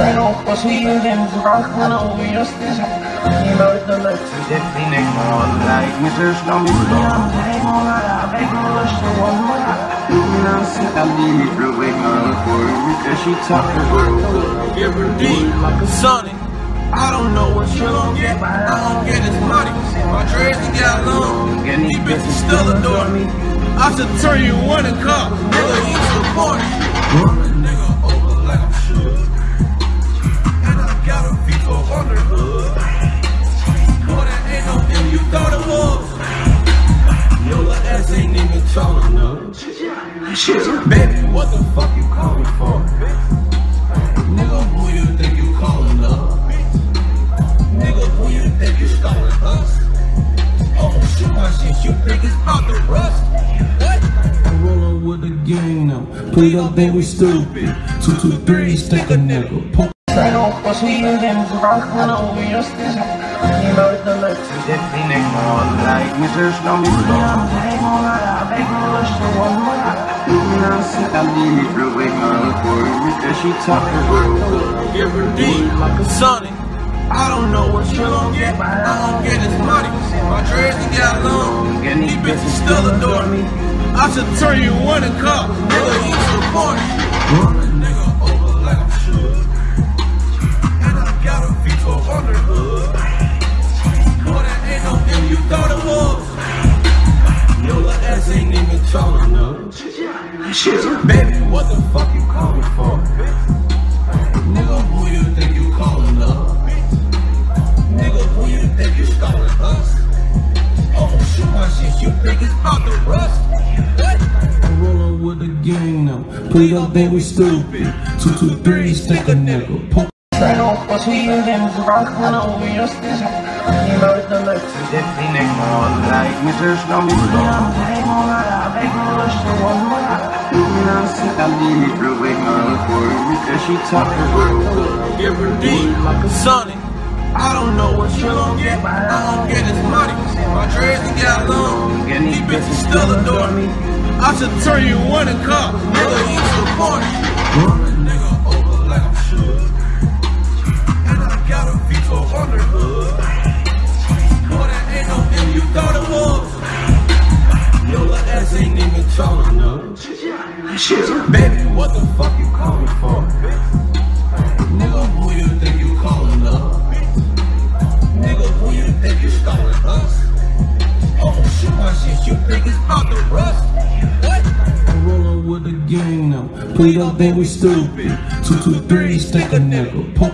Pero posible bırakmanı uyuyorsun Böyle Define like Mr. Slummy Nancy, I need it real way, girl, for because she talk the world. Give her deep like a sunny. I don't know what you gon' get, I don't get his money. My dreads done got long, these bitches still adore me. I should turn you one and cup, nigga, you support Nigga over like I'm shook. Enough. Baby, what the fuck you calling for? Nigga, who you think you calling up? Nigga, who you think you stalling us? Oh, shoot my shit, you think it's about to rust? What? With the gang now. Play up, we stupid. Two, two, three, stick a nigga. Like I need it real way, girl, for because she talk the world. Give her deep like a sunny. I don't know what you gon' get, I don't get his money. My dreads done got long, these bitches still adore me. I should turn you one and cup, nigga, you support Nigga Baby, what the fuck you calling for? Nigga, who you think you calling up? Nigga, who you think you stalling us? Oh, shoot my shit, you think it's about to rust? What? I'm rolling with the gang now. Play up, then we stupid. Two, two, three, stick a nigga. Pero posible bırakmanı uyuyorsun Böyle Define like this, we make it all like Mr. Slummy Nancy, I need like. I don't know what you gon' get, I don't get his money. My dreads done got long, these bitches still adore me. I should turn you one and cup, nigga, you support Nigga Shit, baby, what the fuck you calling for? Nigga, who you think you calling up? Nigga, who you think you stalling us? Oh, shoot my shit, you think it's about to rust? What? I'm rolling with the gang now. Play up, then we stupid. Two, two, three, stick a nigga. Po-